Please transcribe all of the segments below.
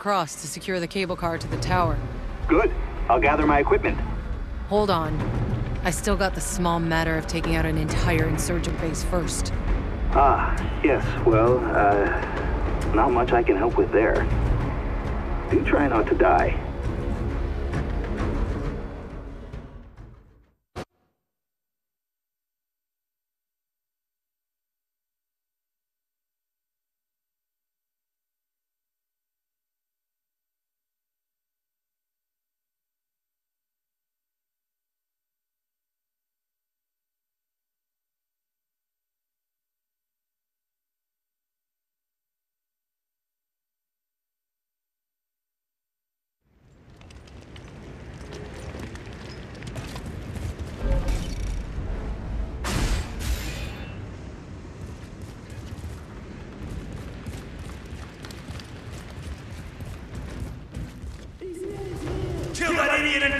across to secure the cable car to the tower. Good. I'll gather my equipment. Hold on. I still got the small matter of taking out an entire insurgent base first. Ah, yes, well, uh, not much I can help with there. Do try not to die. Kill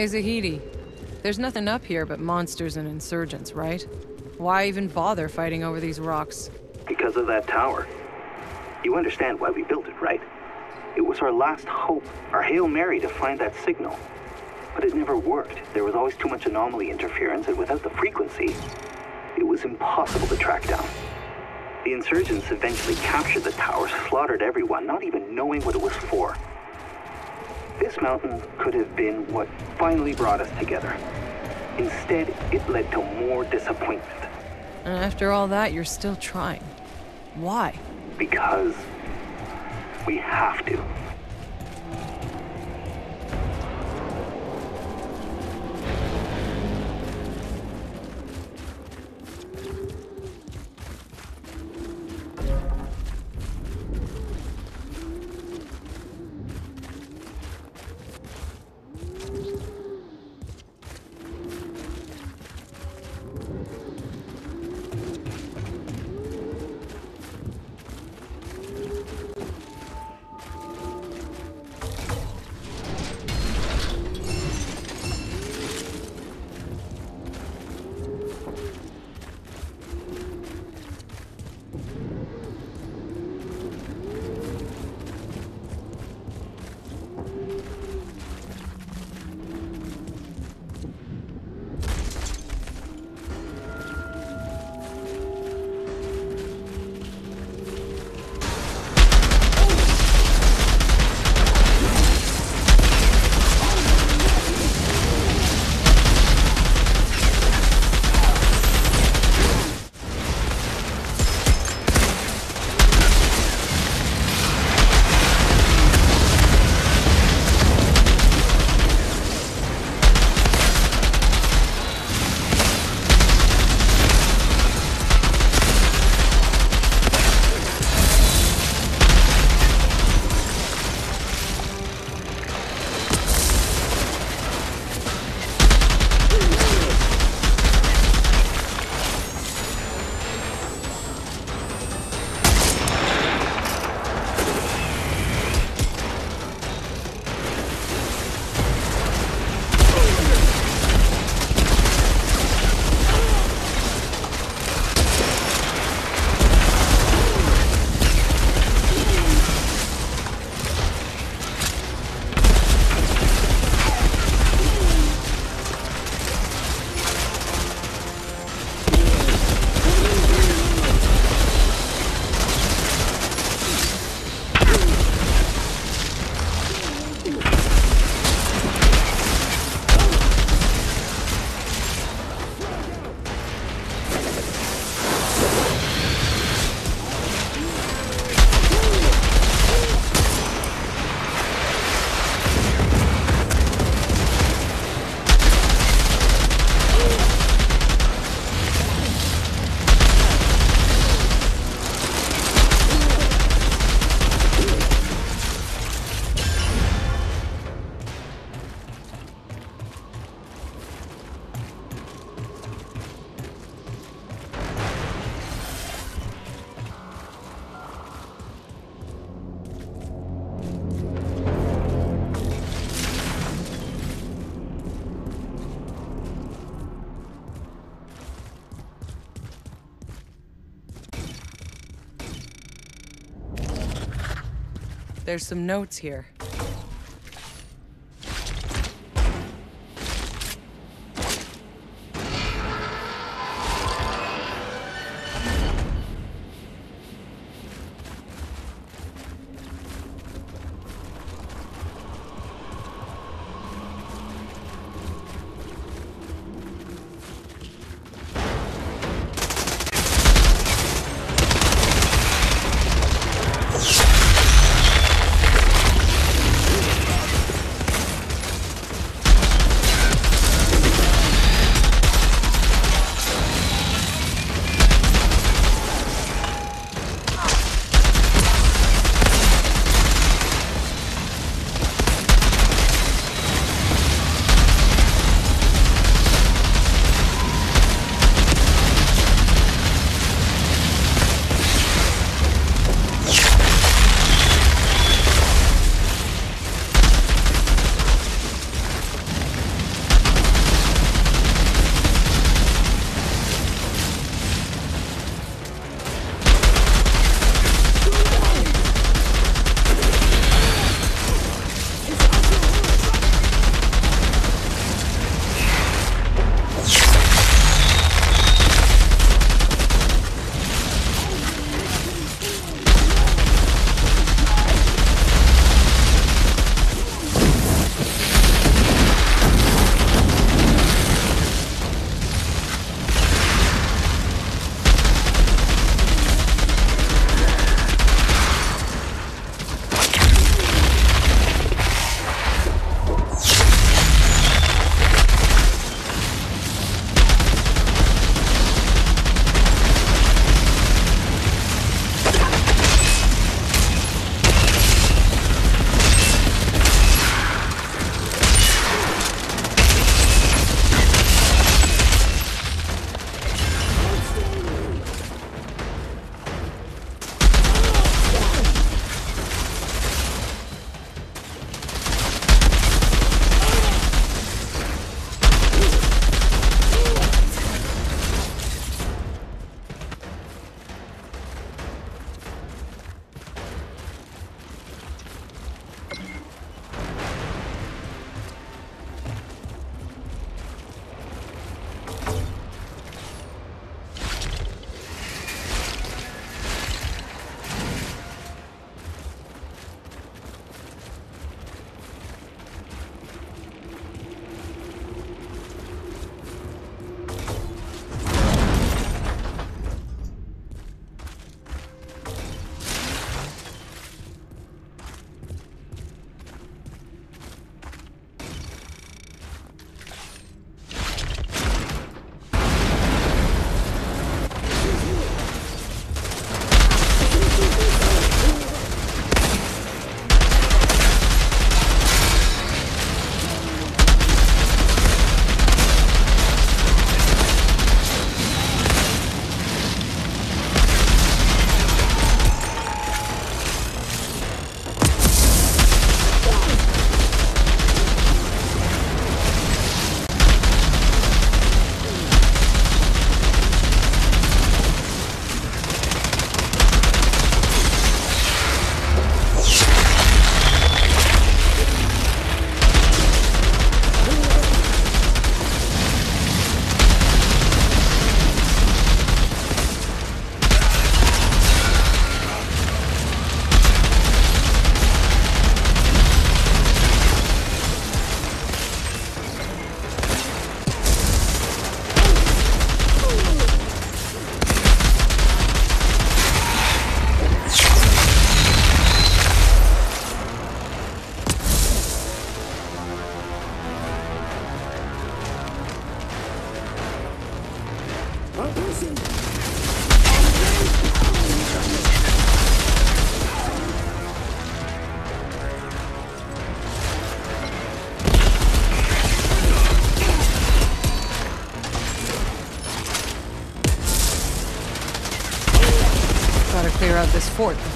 Hey, Zahidi. There's nothing up here but monsters and insurgents, right? Why even bother fighting over these rocks? Because of that tower. You understand why we built it, right? It was our last hope, our Hail Mary to find that signal. But it never worked. There was always too much anomaly interference, and without the frequency, it was impossible to track down. The insurgents eventually captured the tower, slaughtered everyone, not even knowing what it was for. This mountain could have been what finally brought us together. Instead, it led to more disappointment. And after all that, you're still trying. Why? Because we have to. There's some notes here.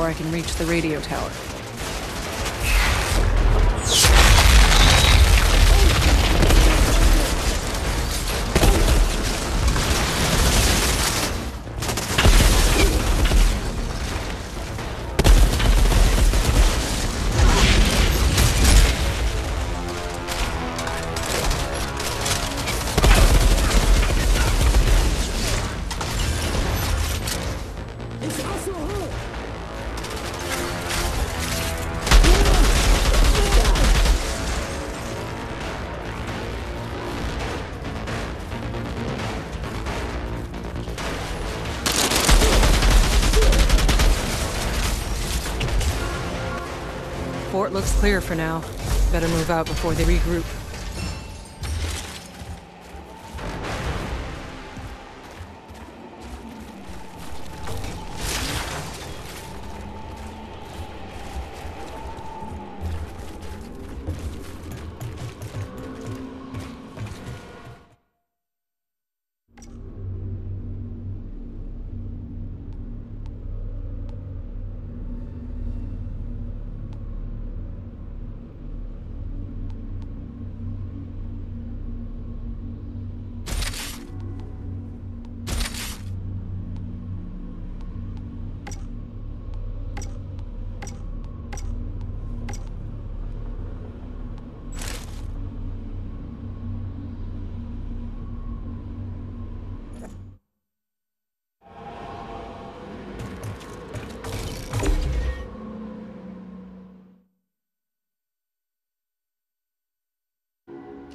Before I can reach the radio tower. Looks clear for now. Better move out before they regroup.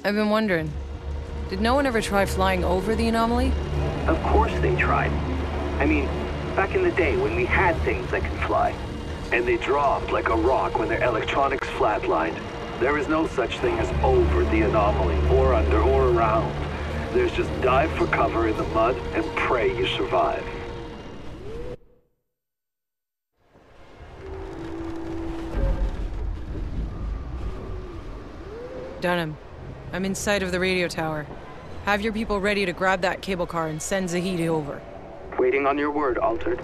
I've been wondering, did no one ever try flying over the anomaly? Of course they tried. I mean, back in the day when we had things that could fly. And they dropped like a rock when their electronics flatlined. There is no such thing as over the anomaly, or under, or around. There's just dive for cover in the mud and pray you survive. Dunham, I'm in sight of the radio tower. Have your people ready to grab that cable car and send Zahidi over. Waiting on your word, Altered.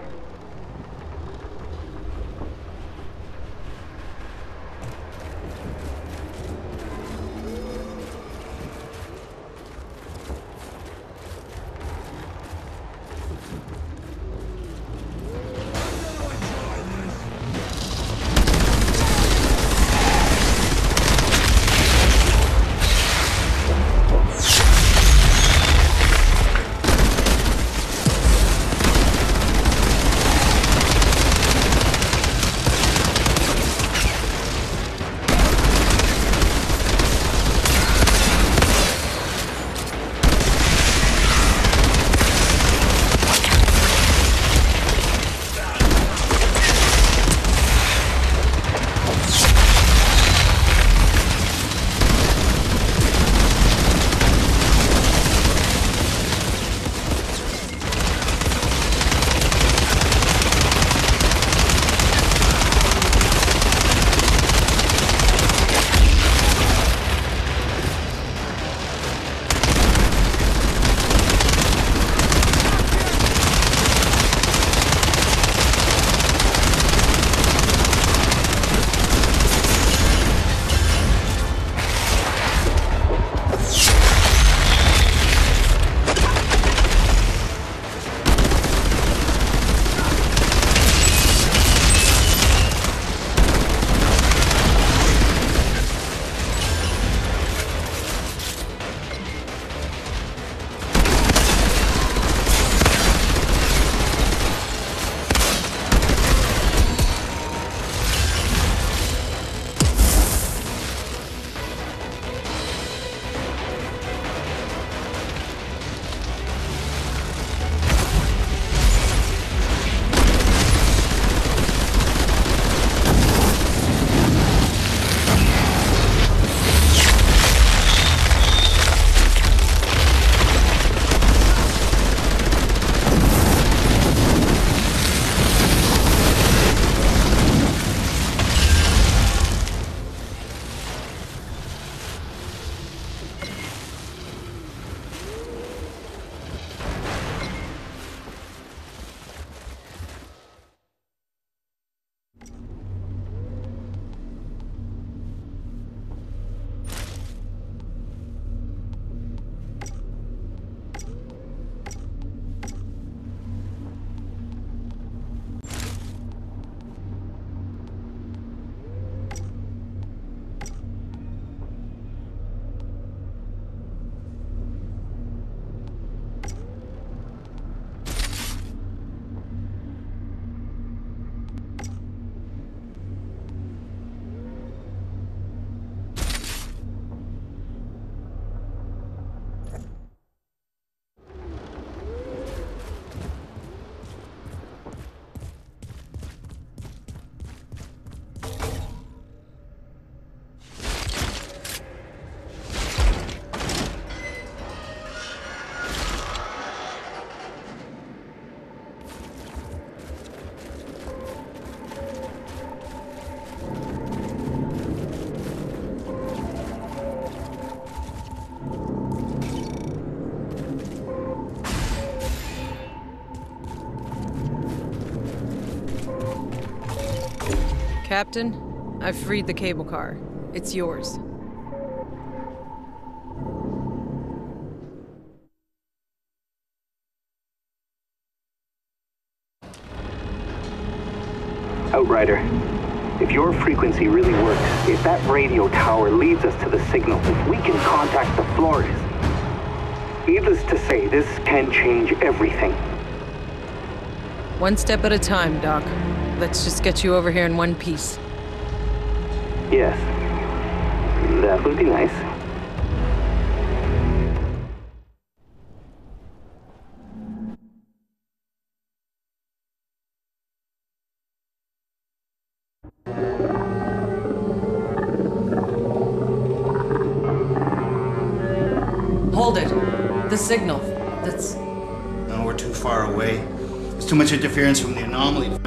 Captain, I've freed the cable car. It's yours. Outrider, if your frequency really works, if that radio tower leads us to the signal, if we can contact the Flores, needless to say, this can change everything. One step at a time, Doc. Let's just get you over here in one piece. Yes. That would be nice. Hold it. The signal. That's. No, we're too far away. There's too much interference from the anomaly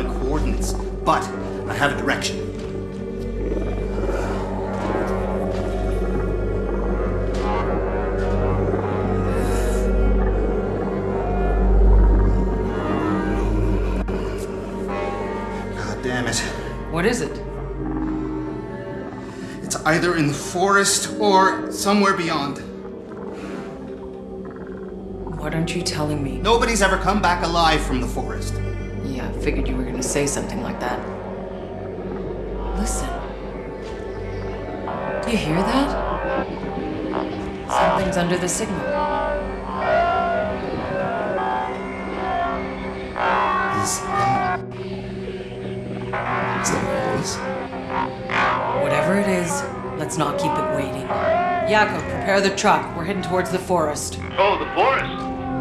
damn it. What is it? It's either in the forest or somewhere beyond. What aren't you telling me? Nobody's ever come back alive from the forest. Yeah, I figured you were gonna say something like that. Listen. Do you hear that? Something's under the signal. Is that a? Whatever it is, let's not keep it waiting. Yakov, prepare the truck. We're heading towards the forest. Oh, the forest?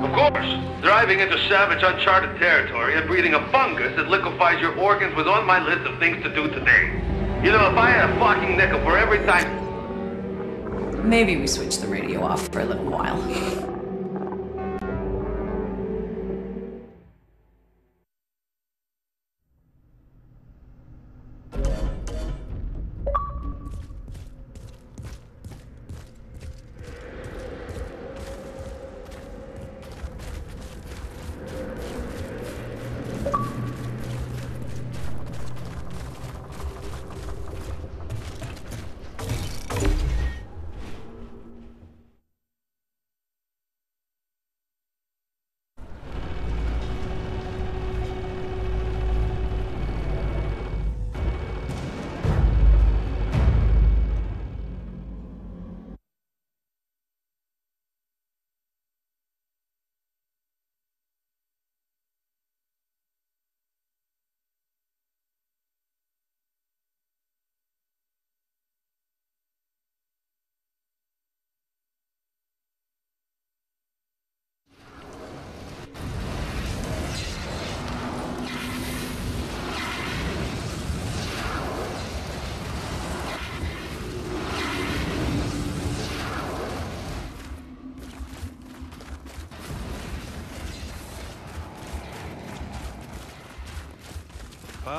Of course. Driving into savage, uncharted territory and breathing a fungus that liquefies your organs was on my list of things to do today. You know, if I had a fucking nickel for every time. Maybe we switch the radio off for a little while.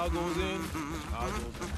Goes in, I goes in.